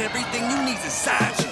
everything you need inside you.